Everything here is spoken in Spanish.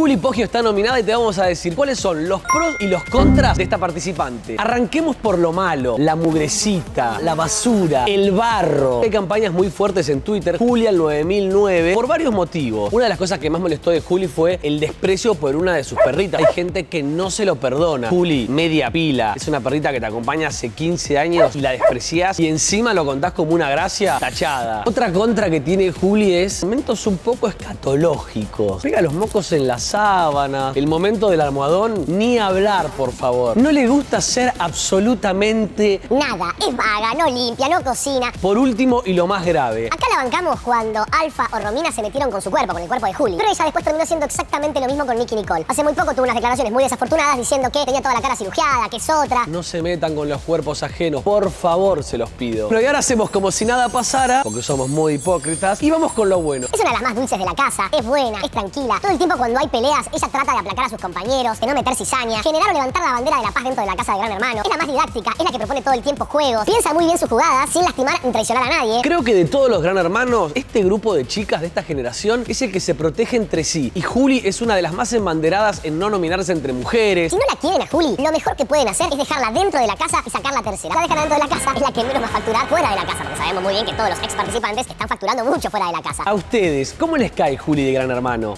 Juli Poggio está nominada y te vamos a decir cuáles son los pros y los contras de esta participante. Arranquemos por lo malo, la mugrecita, la basura, el barro. Hay campañas muy fuertes en Twitter, Julia el 9009, por varios motivos. Una de las cosas que más molestó de Juli fue el desprecio por una de sus perritas. Hay gente que no se lo perdona. Juli, media pila, es una perrita que te acompaña hace 15 años y la despreciás y encima lo contás como una gracia tachada. Otra contra que tiene Juli es momentos un poco escatológicos. Pega los mocos en la sábana, el momento del almohadón, ni hablar, por favor. No le gusta ser absolutamente... Nada, es vaga, no limpia, no cocina. Por último y lo más grave, Acá la bancamos cuando Alfa o Romina se metieron con su cuerpo, con el cuerpo de Juli. Pero ella después terminó haciendo exactamente lo mismo con Nicky Nicole. Hace muy poco tuvo unas declaraciones muy desafortunadas diciendo que tenía toda la cara cirugiada, que es otra. no se metan con los cuerpos ajenos, por favor, se los pido. Pero y ahora hacemos como si nada pasara, porque somos muy hipócritas, y vamos con lo bueno. Es una de las más dulces de la casa, es buena, es tranquila. Todo el tiempo cuando hay peleas, ella trata de aplacar a sus compañeros, de no meter cizaña, generar o levantar la bandera de la paz dentro de la casa de Gran Hermano. Es la más didáctica, es la que propone todo el tiempo juegos, piensa muy bien sus jugadas sin lastimar ni traicionar a nadie. Creo que de todos los gran hermanos, este grupo de chicas de esta generación es el que se protege entre sí. Y Juli es una de las más embanderadas en no nominarse entre mujeres. Si no la quieren a Juli, lo mejor que pueden hacer es dejarla dentro de la casa y sacar la tercera. La dejan dentro de la casa, es la que menos va a facturar fuera de la casa, porque sabemos muy bien que todos los ex participantes están facturando mucho fuera de la casa. A ustedes, ¿cómo les cae Juli de Gran Hermano?